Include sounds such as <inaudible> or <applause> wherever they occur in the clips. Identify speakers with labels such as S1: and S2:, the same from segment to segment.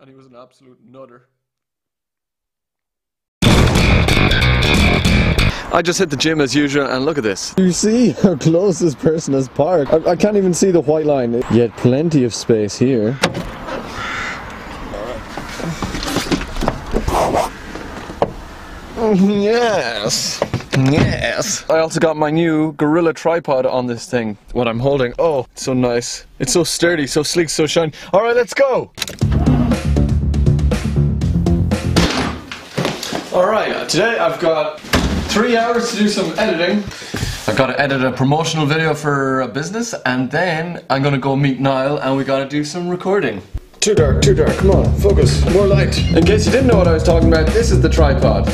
S1: and he was an absolute nutter. I just hit the gym as usual, and look at this.
S2: You see how close this person has parked. I, I can't even see the white line. Yet plenty of space here. <laughs>
S1: Yes. Yes. I also got my new Gorilla tripod on this thing. What I'm holding. Oh, it's so nice. It's so sturdy, so sleek, so shiny. All right, let's go. All right, today I've got three hours to do some editing. I've got to edit a promotional video for a business, and then I'm gonna go meet Niall, and we gotta do some recording. Too dark, too dark. Come on, focus. More light. In case you didn't know what I was talking about, this is the tripod.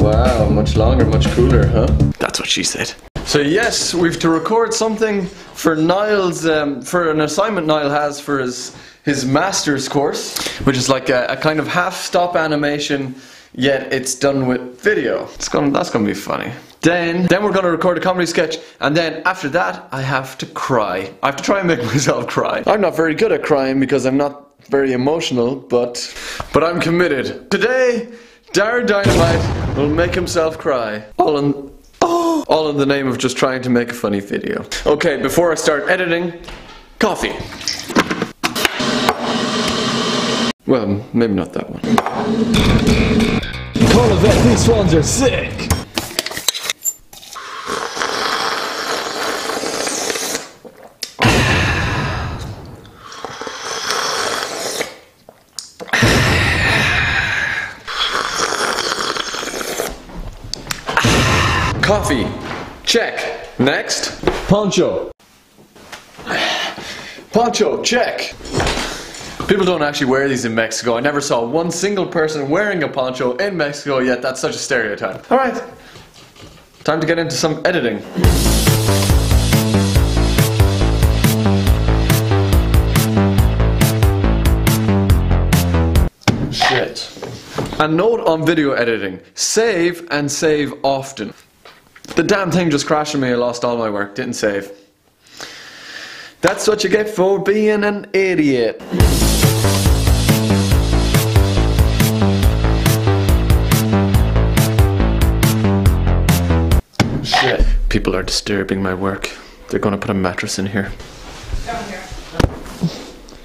S1: Wow, much longer, much cooler, huh? That's what she said. So yes, we've to record something for Niall's, um, for an assignment Niall has for his his master's course, which is like a, a kind of half-stop animation, yet it's done with video. It's gonna, that's gonna be funny. Then, then we're gonna record a comedy sketch, and then after that, I have to cry. I have to try and make <laughs> myself cry. I'm not very good at crying because I'm not very emotional, but but I'm committed. Today, Dara Dynamite will make himself cry. All in oh, <gasps> all in the name of just trying to make a funny video. Okay, before I start editing, coffee. Well, maybe not that one.
S2: Olivet, these ones are sick!
S1: Coffee. Check. Next.
S2: Poncho.
S1: Poncho. Check. People don't actually wear these in Mexico. I never saw one single person wearing a poncho in Mexico yet. That's such a stereotype. All right. Time to get into some editing. Shit. A note on video editing. Save and save often. The damn thing just crashed on me. I lost all my work. Didn't save. That's what you get for being an idiot. Shit. People are disturbing my work. They're gonna put a mattress in here.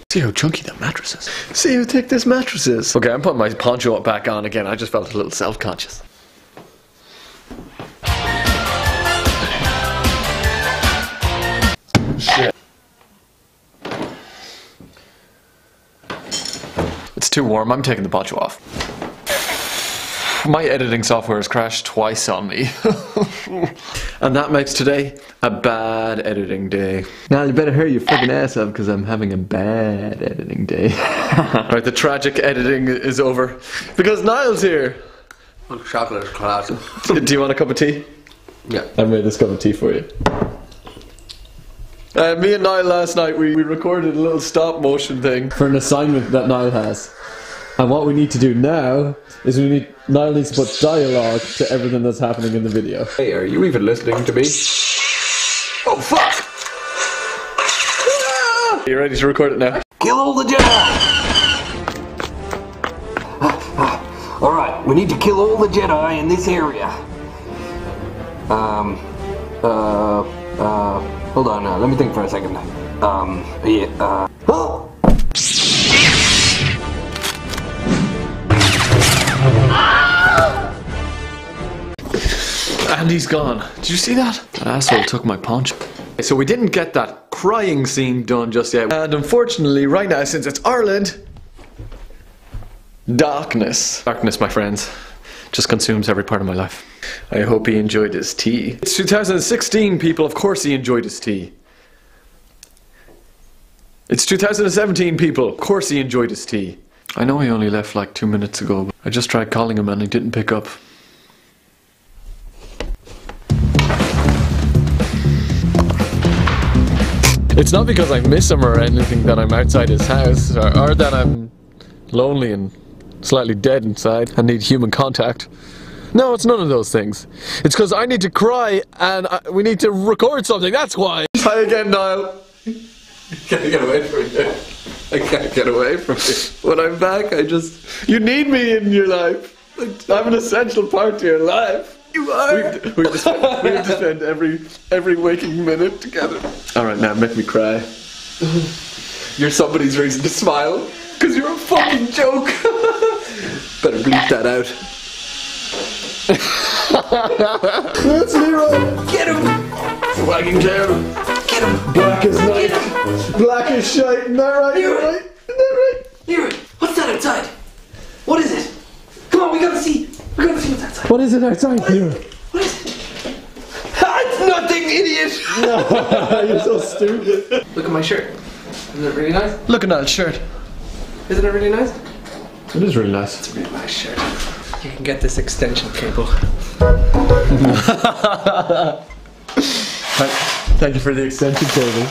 S1: See how chunky that mattress is. See how thick this mattress is. Okay, I'm putting my poncho back on again. I just felt a little self-conscious. Shit. It's too warm. I'm taking the poncho off. My editing software has crashed twice on me. <laughs> and that makes today a bad editing day. Now you better hurry your fucking ass up because I'm having a bad editing day. <laughs> right, the tragic editing is over because Niall's here.
S3: Chocolate is classic. <laughs>
S1: Do you want a cup of tea?
S3: Yeah.
S1: I made this cup of tea for you. Uh, me and Niall last night we, we recorded a little stop motion thing.
S2: For an assignment that Niall has. And what we need to do now is we need Niall needs to put dialogue to everything that's happening in the video.
S3: Hey, are you even listening to me?
S1: Oh fuck! Are you ready to record it now?
S3: Kill all the Jedi! Alright, we need to kill all the Jedi in this area. Um, uh, uh, hold on now, let me think for a second. Um, yeah, uh, oh!
S1: And he's gone. Did you see that? That asshole took my punch. So we didn't get that crying scene done just yet. And unfortunately, right now, since it's Ireland, darkness. Darkness, my friends, just consumes every part of my life. I hope he enjoyed his tea. It's 2016, people. Of course he enjoyed his tea. It's 2017, people. Of course he enjoyed his tea. I know he only left like two minutes ago. But I just tried calling him and he didn't pick up. It's not because I miss him or anything that I'm outside his house, or, or that I'm lonely and slightly dead inside and need human contact. No, it's none of those things. It's because I need to cry and I, we need to record something, that's why. Hi again, Niall.
S3: Gotta get away from you. I can't get away from you. When I'm back, I just.
S1: You need me in your life. I'm an essential part to your life.
S3: You are.
S1: We, we, have to spend, we have to spend every every waking minute together. All right, now make me cry.
S3: You're somebody's reason to smile. Because you're a fucking joke. <laughs> Better bleep that out.
S2: That's Leroy!
S3: Get him!
S1: Wagging tail.
S3: Get him!
S2: Black as night! Black as shite, isn't that right? Isn't that right? Isn't right?
S3: Leroy, what's that outside? What is it? Come on, we gotta see. We gotta see what's outside.
S2: What is it outside, Leroy?
S3: What is it? It's nothing, idiot! <laughs>
S2: No, you're so stupid.
S3: Look at my shirt. Isn't it really nice?
S1: Look at that shirt.
S3: Isn't it really nice?
S2: It is really nice.
S3: It's a really nice shirt. You can get this extension cable. <laughs>
S2: Thank you for the extension cable.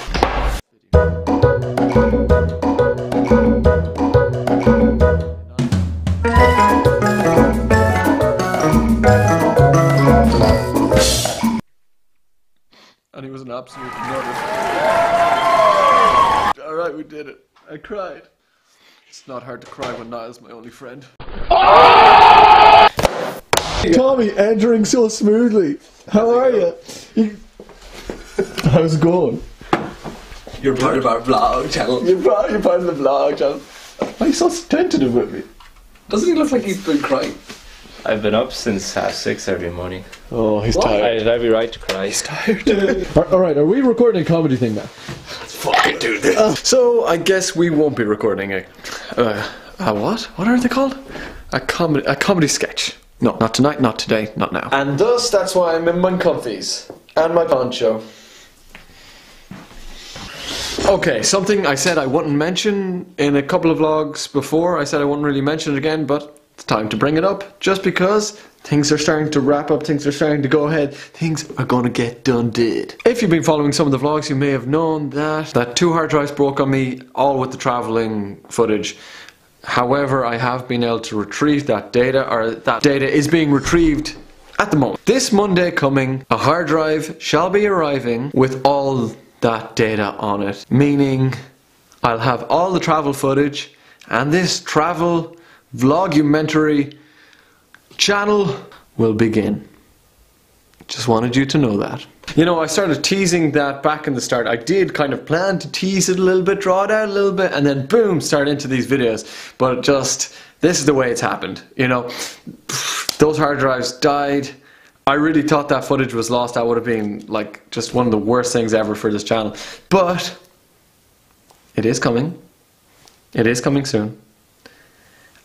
S1: And he was an absolute nutter. All right, we did it. I cried. It's not hard to cry when Niall's my only friend.
S2: Tommy, entering so smoothly. How are you? you... How's it going?
S3: You're part of our vlog channel.
S1: You're part, you're part of the vlog, channel. Why are you so tentative with me?
S3: Doesn't he look like he's been crying?
S4: I've been up since half six every morning.
S2: Oh, he's tired.
S4: I
S2: tired.
S4: have every right to cry. He's tired. <laughs>
S2: all right, are we recording a comedy thing now?
S3: Fucking do this.
S1: So I guess we won't be recording a, uh, a what? What are they called? A comedy, a comedy sketch. No, not tonight, not today, not now. And thus, that's why I'm in my comfies and my poncho. Okay, something I said I wouldn't mention in a couple of vlogs before. I said I wouldn't really mention it again, but it's time to bring it up. Just because things are starting to wrap up, things are starting to go ahead, things are gonna get done did. If you've been following some of the vlogs, you may have known that that two hard drives broke on me, all with the traveling footage. However, I have been able to retrieve that data, or that data is being retrieved at the moment. This Monday coming, a hard drive shall be arriving with all that data on it, meaning I'll have all the travel footage and this travel vlogumentary channel will begin. Just wanted you to know that. You know, I started teasing that back in the start. I did kind of plan to tease it a little bit, draw it out a little bit, and then boom, start into these videos. But just, this is the way it's happened. You know, <sighs> those hard drives died. I really thought that footage was lost. That would have been like just one of the worst things ever for this channel. But it is coming. It is coming soon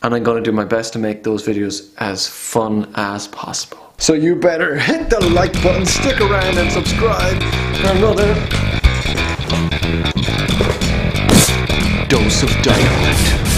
S1: and I'm gonna do my best to make those videos as fun as possible. So you better hit the like button, stick around and subscribe for another dose of dynamite.